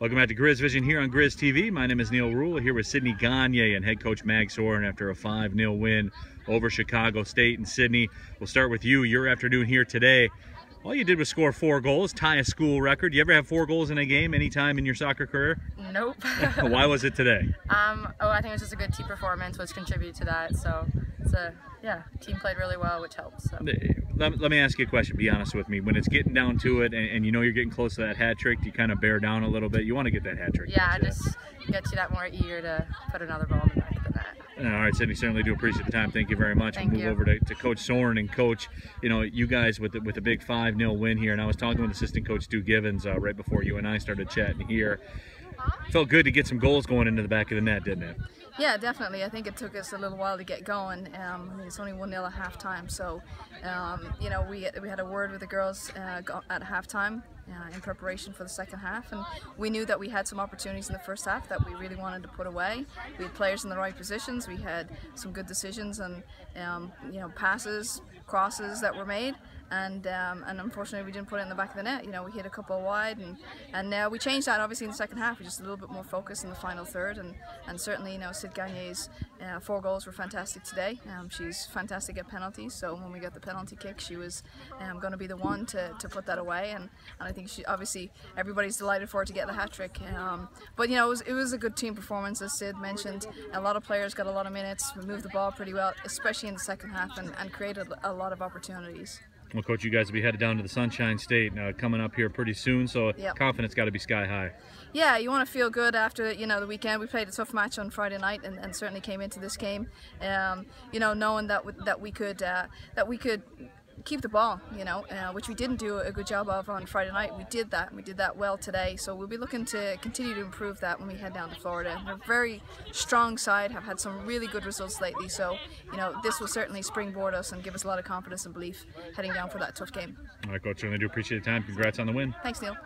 Welcome back to Grizz Vision here on Grizz TV. My name is Neal Ruhl here with Sydnye Gagner and head coach Mag Saurin after a 5-0 win over Chicago State. And Sydnye, we'll start with you. Your afternoon here today. All you did was score four goals, tie a school record. You ever have four goals in a game anytime in your soccer career? Nope. Why was it today? Um, oh, I think it was just a good team performance, which contributed to that. So, it's a, yeah, team played really well, which helps. So. Let, let me ask you a question. Be honest with me. When it's getting down to it, and, and you know you're getting close to that hat trick, do you kind of bear down a little bit? You want to get that hat trick. Yeah, I just get you that more eager to put another ball in the back of the net. All right, Sydnye, certainly do appreciate the time. Thank you very much. Thank we'll move you. over to, to Coach Saurin and Coach, you know, you guys with the, with a big 5-0 win here. And I was talking with assistant coach Stu Givens uh, right before you and I started chatting here. Felt good to get some goals going into the back of the net, didn't it? Yeah, definitely. I think it took us a little while to get going. Um, I mean, it's only 1 0 at halftime, so um, you know we we had a word with the girls uh, at halftime uh, in preparation for the second half, and we knew that we had some opportunities in the first half that we really wanted to put away. We had players in the right positions. We had some good decisions and um, you know passes, crosses that were made. And um, and unfortunately we didn't put it in the back of the net. You know we hit a couple wide and and uh, we changed that obviously in the second half. We just a little bit more focus in the final third and and certainly you know Sid Gagner's uh, four goals were fantastic today. Um, she's fantastic at penalties. So when we got the penalty kick, she was um, going to be the one to, to put that away. And, and I think she obviously everybody's delighted for her to get the hat trick. Um, but you know it was, it was a good team performance as Sid mentioned. A lot of players got a lot of minutes. We moved the ball pretty well, especially in the second half, and, and created a lot of opportunities. Well, Coach, you guys will be headed down to the Sunshine State uh, coming up here pretty soon, so Yep. confidence got to be sky high. Yeah, you want to feel good after you know the weekend. We played a tough match on Friday night, and, and certainly came into this game, um, you know, knowing that w- that we could uh, that we could keep the ball, you know, uh, which we didn't do a good job of on Friday night. We did that, and we did that well today. So we'll be looking to continue to improve that when we head down to Florida. They're a very strong side, have had some really good results lately. So you know, this will certainly springboard us and give us a lot of confidence and belief heading down for that tough game. All right, Coach, certainly do appreciate the time. Congrats on the win. Thanks, Neal.